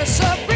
Kesepian